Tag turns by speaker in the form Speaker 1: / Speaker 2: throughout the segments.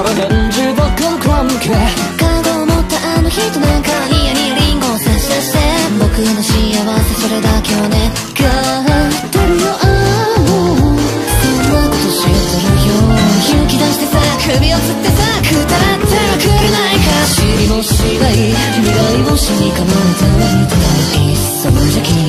Speaker 1: それ年
Speaker 2: 中僕け
Speaker 1: カードを持ったあの人なんかニヤニヤリンゴを差し出して僕の幸せそれだけをねってるよあのそんなこと知てるよ勇気出してさ首をつってさくだってはくれないか尻もしない未来も死に構えてはいたいっそ無邪気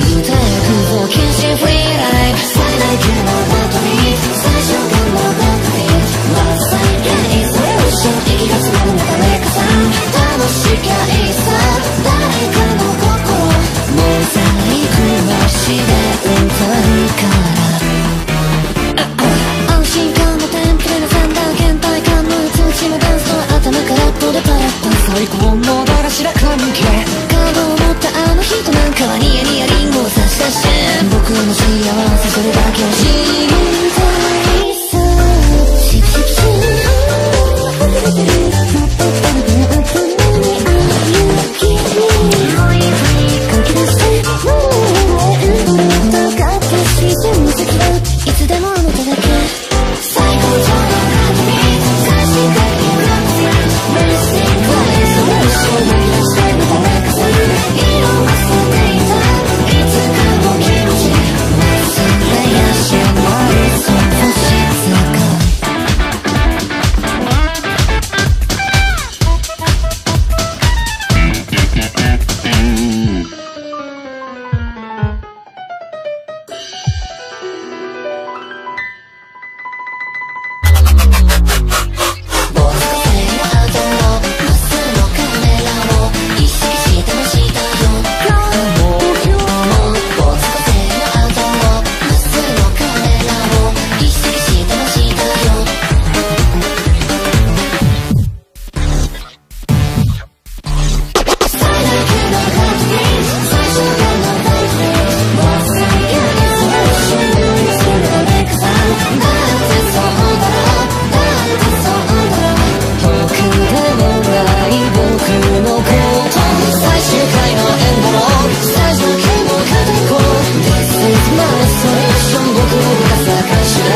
Speaker 1: かはニヤニヤリンゴを差し出し僕の幸せそれだけを信じ I should